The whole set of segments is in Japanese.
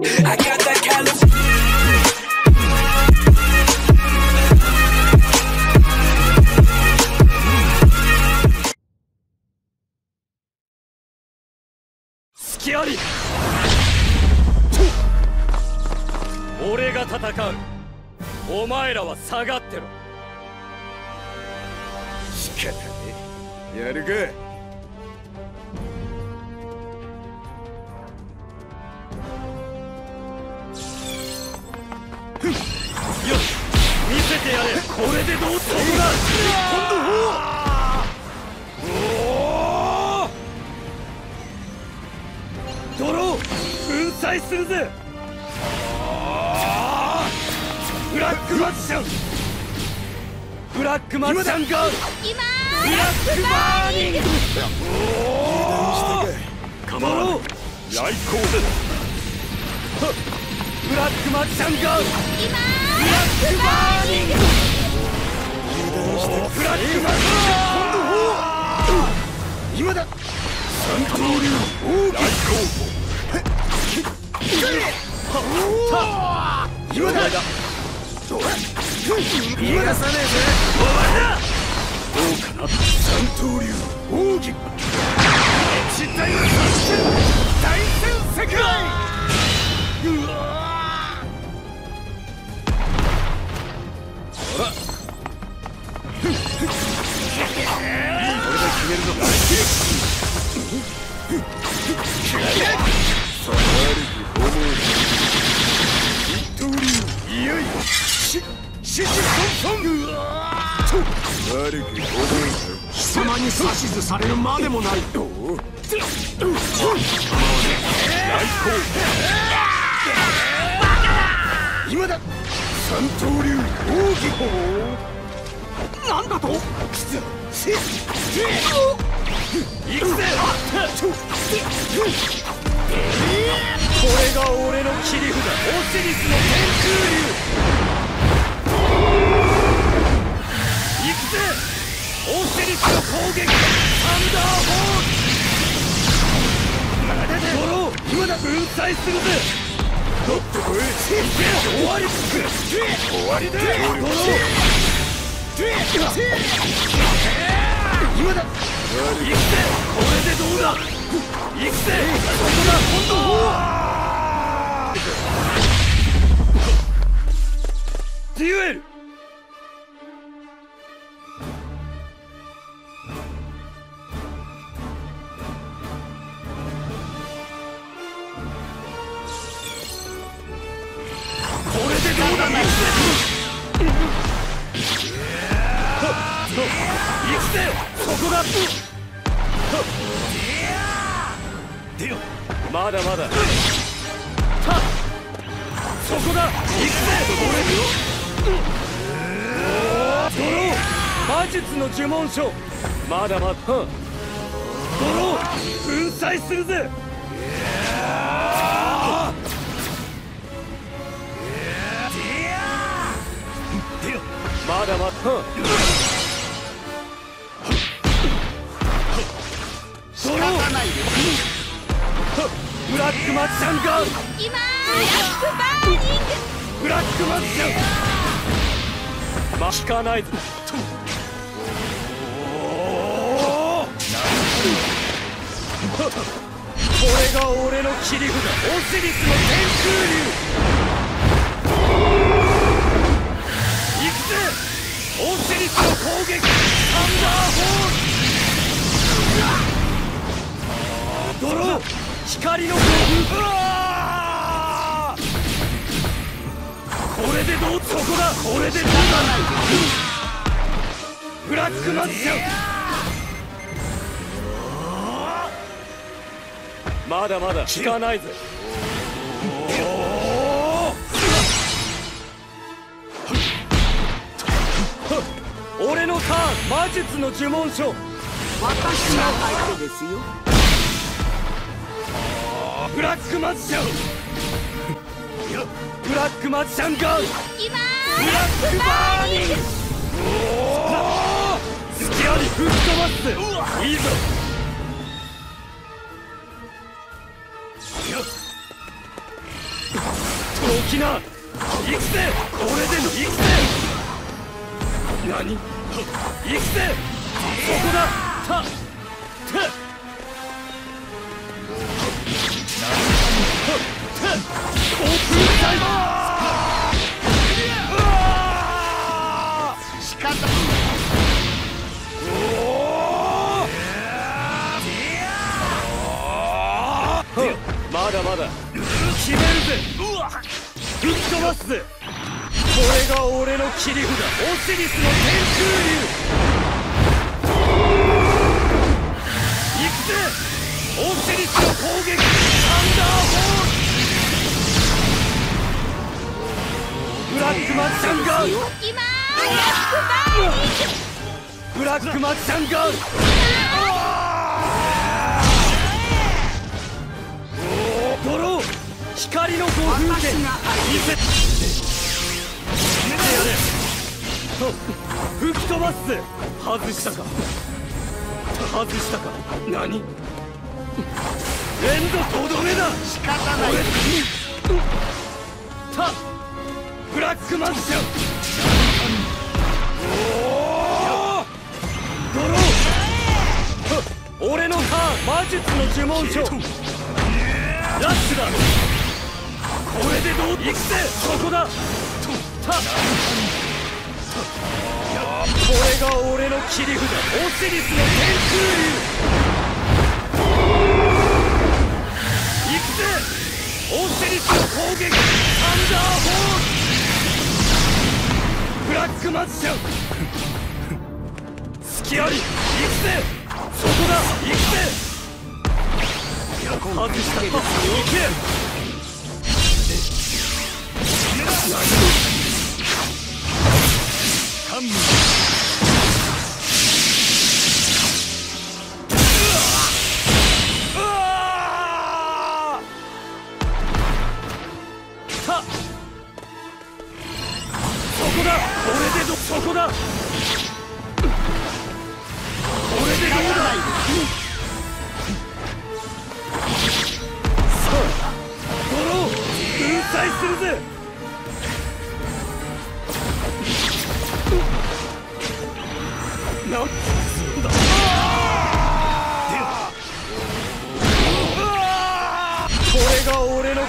I got that California.「隙あり」俺が戦うお前らは下がってろやるか見せてやれこれでどうするんだ今度ドロー粉砕するぜブラックマジシャンブラックマジシャンガー今ブラックバーニングかドロー来航だブラックマジシャンガー今ブラックマジシャン今だ三刀流王来航今だ逃がうわこれで決めるぞさあるき訪問一刀流いよいよしししソンソンうわと悪き訪問貴様に指図されるまでもないおお来航今だ三刀流奥義なんだと？し行くぜ。これが俺の切り札オシリスの天空竜。行くぜ。オシリスの攻撃サンダーホールまだでドロー今だ粉砕するぜ。とっとこい終わり終わりだドロー今だ。行くぜこれでどうだ。行くぜそこだ。今度デュエルそこだでよ。まだまだ。たそこだ。行くぜ。俺よドロー。魔術の呪文書。まだまだ。ドロー。粉砕するぜ。でよ。まだまだドローブラックマジシャンガール今ブラックバーニングブラックマジシャンま引かないぞこれが俺の切り札オシリスの天空竜行くぜ。オシリスの攻撃。サンダーホールドロー光の強風うわーこれでどうそこだこれでどうだブラックマジシャンまだまだ効かないぜ。俺のターン魔術の呪文書。私の相手ですよブラックマジシャン。ブラックマジシャンガー。ル今ブラックバー。ニング隙あり吹っ飛ばすぜ。いいぞ。きな行くぜこれでの行くぜ何？行くぜそこだ。たたまだまだ決めるぜ吹き飛ばすぜこれが俺の切り札オシリスの天空竜ラックマャンガドロー。光の見せてやれ。と吹き飛ばす。ぜ外したか。外したか。何？連続とどめだ。仕方ない。た。ブラックマンション魔術の呪文書。ラッシュだこれでどう行くぜそこだ。とた。これが俺の切り札。オシリスの天空竜。行くぜ。オシリスの攻撃。サンダーボール。ブラックマジシャン隙あり。行くぜ。そこだ。行くぜ。外した。か行け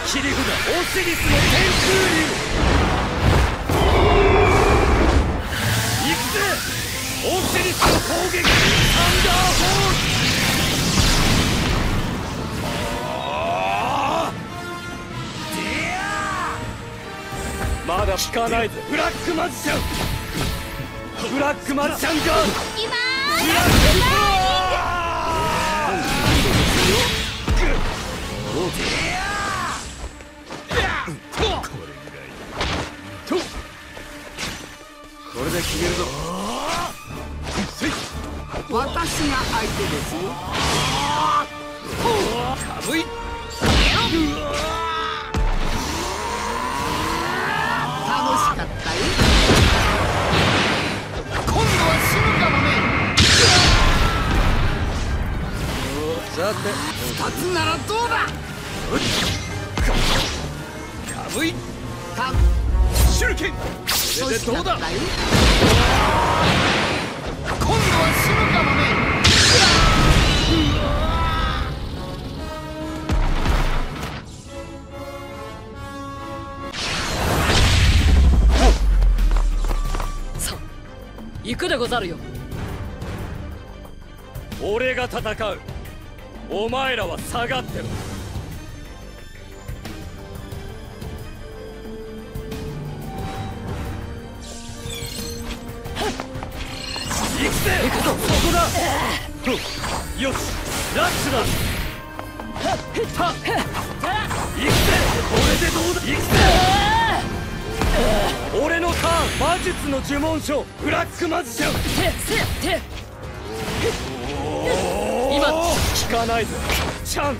切り札オシリスの天空竜行くぜオシリスの攻撃。サンダーボールまだ効かないぜブラックマジシャンブラックマジシャンガールいまーブラックこ行くでござるよ。俺が戦う。お前らは下がってろ。よしラッシュだ行くぜこれでどうだ行くぜ俺のターン魔術の呪文書ブラックマジシャン今聞かないぜチャンス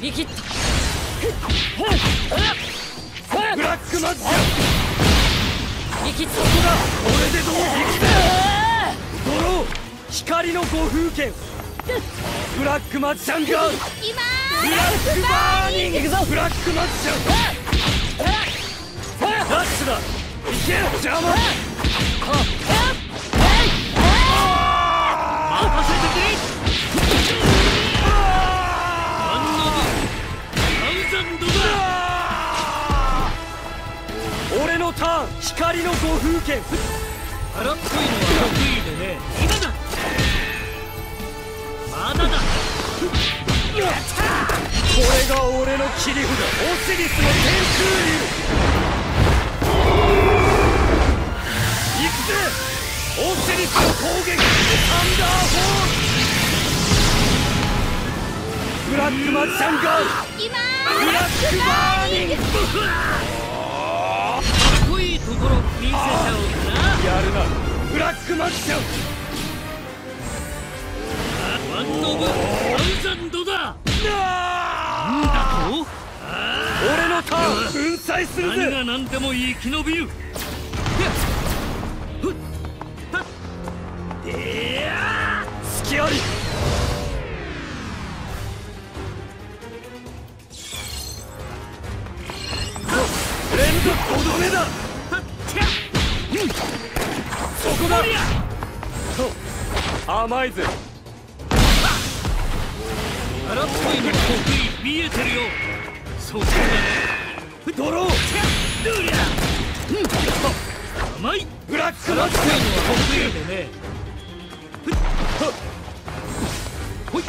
見切ったブラックマジシャン見切ったこれでどう行くぜドロー光のご風景ブラックマジシャンガール行きまブラックバーニング行くぞブラックマジシャンダッシュだ行け邪魔風剣荒っぽいのは得意でね今だまだだこれが俺の切り札オシリスの天空竜行くぜオシリスの攻撃サンダーホールブラックマジシャンガール。ブラックバーニングかっこいいところ見せちゃおうかな。やるな。ブラックマジシャンワンノブサウザンドだなんだ。と俺のターン。粉砕するぜ何が何でも生き延びる隙あり。連続5度目だ。そこだと甘いぜ荒っぽいの得意見えてるよそこだドローどりゃ甘いブラックマジ荒っぽいの得意でねほい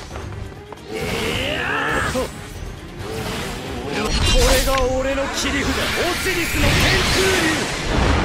これが俺の切り札オシリスの天空竜。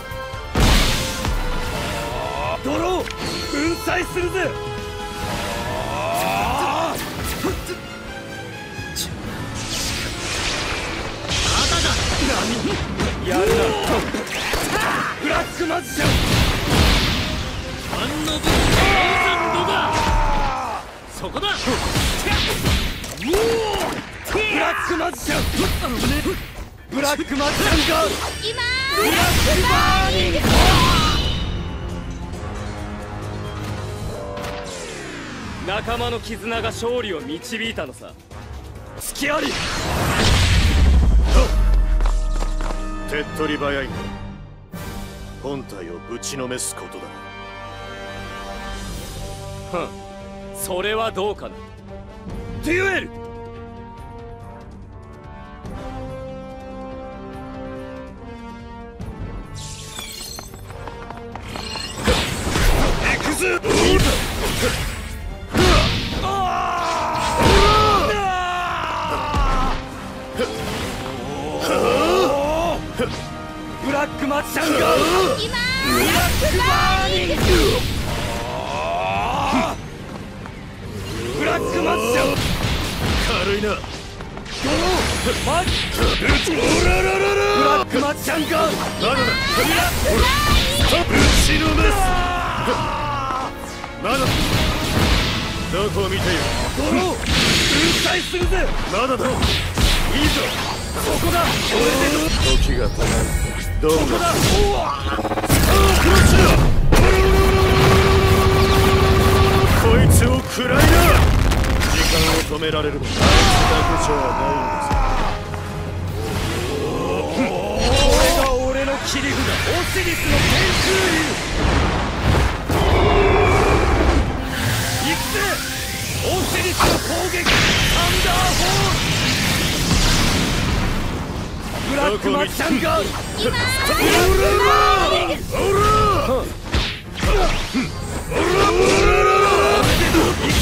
砕するぜ。やるな。ブラックマジシャン。ワンノブサウザン。ドだそこだブラックマジシャンブラックマジシャンブラックバーニング仲間の絆が勝利を導いたのさ。隙あり。手っ取り早いが本体をぶちのめすことだ。ふん。それはどうかな。デュエルどこを見ている。ドロー粉砕するぜ。まだだ。いいぞ。そこだ。俺での時が経たどうも。そこだ。こいつを食らいな時間を止められるのはあいつだけじゃないんだぞこれが俺の切り札。オシリスの天空竜オシリスの攻撃サンダーホールブラックマジシャンガール行く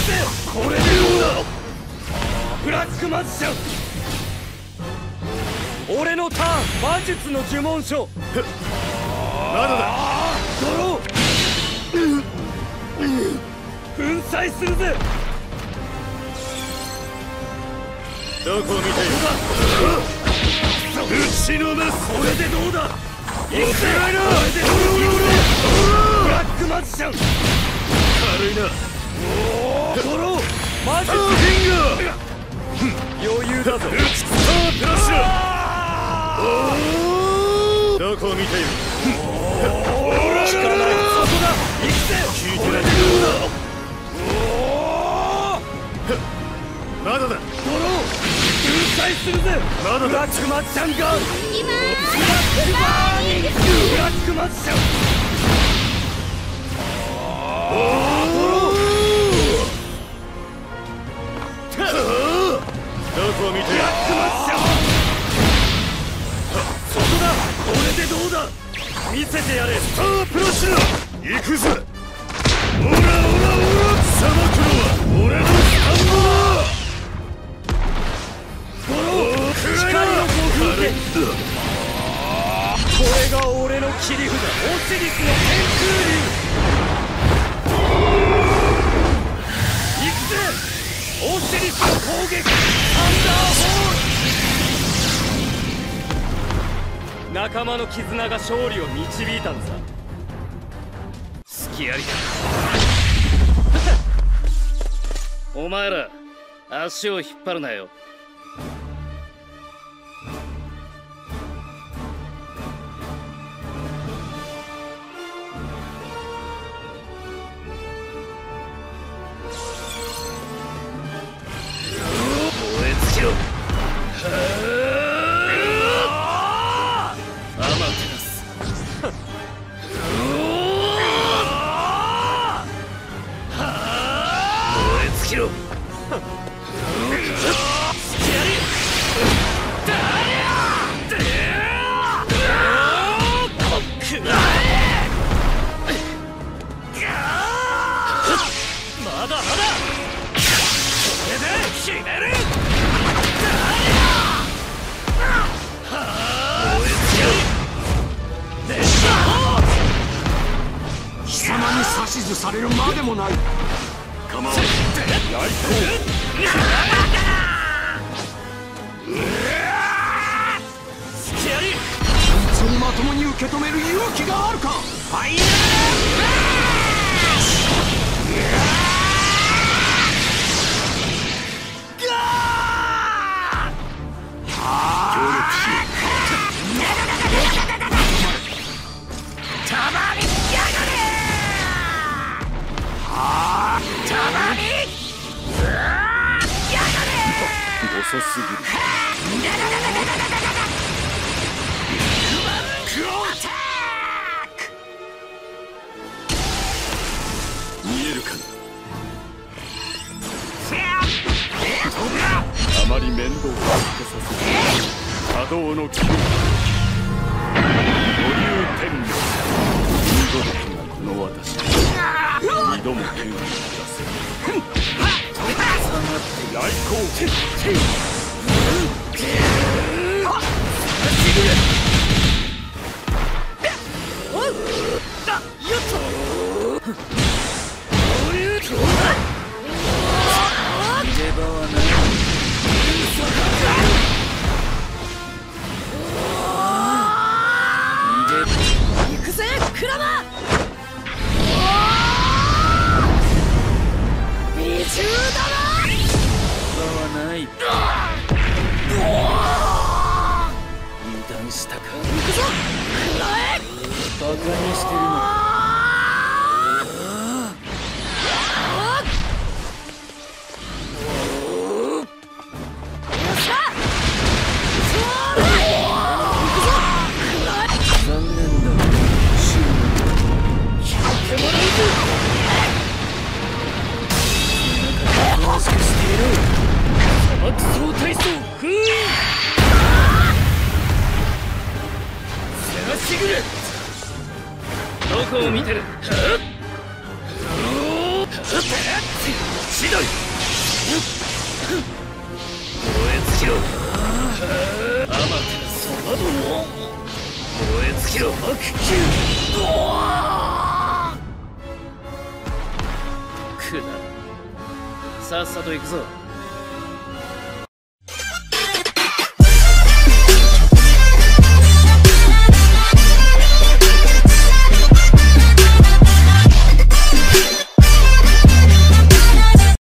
ぜこれでどうだブラックマジシャン俺のターン魔術の呪文書まだだドロー粉砕するぜどこを見ている打ちのれでどうだ。いくブラックマジシャン。軽いな。ドロー。マジキング余裕だぞ。スタープラッシュ。どこを見ている。力ないそこだ。行くぜ聞いてないまだだドロー粉砕するぜ。まだだブラックマジシャンが今。ブラックマジシャンおードローどこを見てブラックマジシャンそこだこれでどうだ見せてやれスタープラッシュ行くぜ絆が勝利を導いたんだ隙ありか。お前ら足を引っ張るなよ剣を出せ来航美獣だなない油断したか。行くぞ。食らえバカにしてるの総体操封印セラシグレどこを見てる次第燃え尽きろアマテラスマド燃え尽きろ白球くだらんさっさと行くぞ。